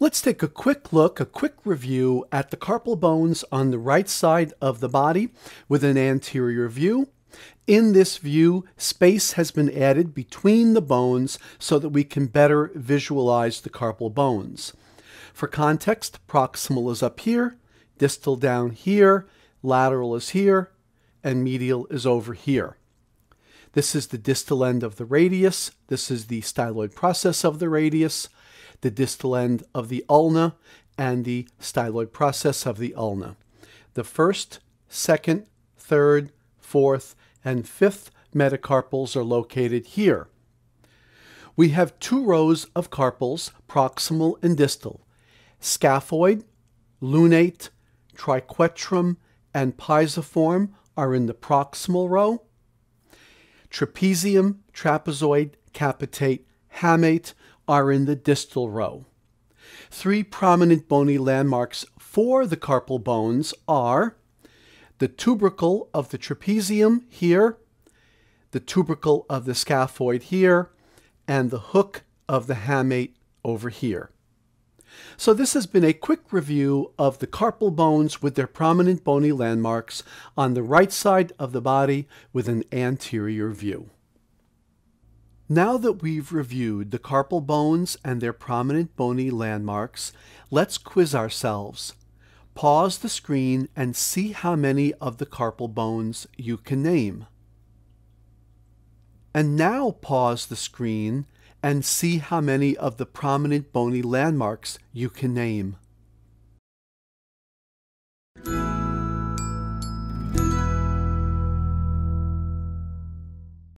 Let's take a quick look, a quick review at the carpal bones on the right side of the body with an anterior view. In this view, space has been added between the bones so that we can better visualize the carpal bones. For context, proximal is up here, distal down here, lateral is here, and medial is over here. This is the distal end of the radius. This is the styloid process of the radius, the distal end of the ulna, and the styloid process of the ulna. The first, second, third, fourth, and fifth metacarpals are located here. We have two rows of carpals, proximal and distal. Scaphoid, lunate, triquetrum, and pisiform are in the proximal row. Trapezium, trapezoid, capitate, hamate are in the distal row. Three prominent bony landmarks for the carpal bones are the tubercle of the trapezium here, the tubercle of the scaphoid here, and the hook of the hamate over here. So this has been a quick review of the carpal bones with their prominent bony landmarks on the right side of the body with an anterior view. Now that we've reviewed the carpal bones and their prominent bony landmarks, let's quiz ourselves. Pause the screen and see how many of the carpal bones you can name. And now pause the screen and see how many of the prominent bony landmarks you can name.